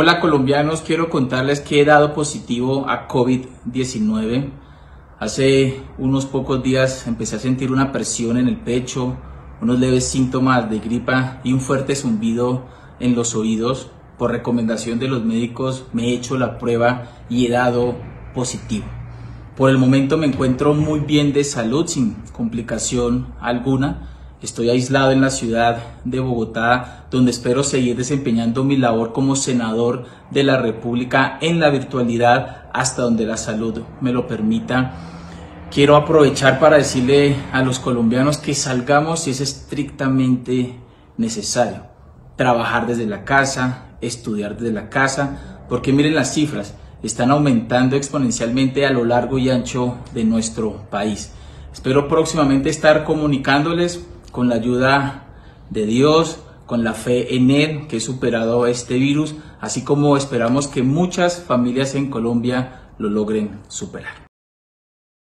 Hola colombianos, quiero contarles que he dado positivo a COVID-19. Hace unos pocos días empecé a sentir una presión en el pecho, unos leves síntomas de gripa y un fuerte zumbido en los oídos. Por recomendación de los médicos me he hecho la prueba y he dado positivo. Por el momento me encuentro muy bien de salud sin complicación alguna Estoy aislado en la ciudad de Bogotá, donde espero seguir desempeñando mi labor como senador de la República en la virtualidad hasta donde la salud me lo permita. Quiero aprovechar para decirle a los colombianos que salgamos si es estrictamente necesario. Trabajar desde la casa, estudiar desde la casa, porque miren las cifras, están aumentando exponencialmente a lo largo y ancho de nuestro país. Espero próximamente estar comunicándoles con la ayuda de Dios, con la fe en Él, que he superado este virus, así como esperamos que muchas familias en Colombia lo logren superar.